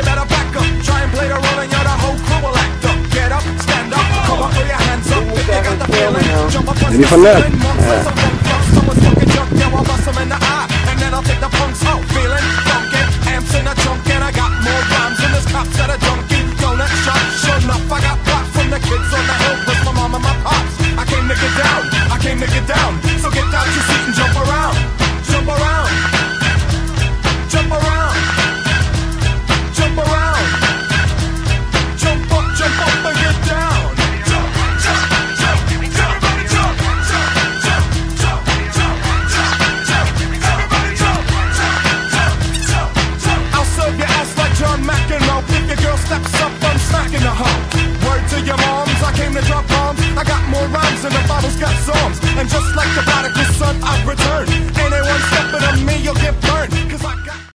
a slacker. Punk, you better back up. Try and play the role and you're the whole crew will act up. Get up, stand up, come on, put your hands up. If you got the feeling, jump up, ni på löp? Word to your moms, I came to drop bombs. I got more rhymes than the Bible's got songs. And just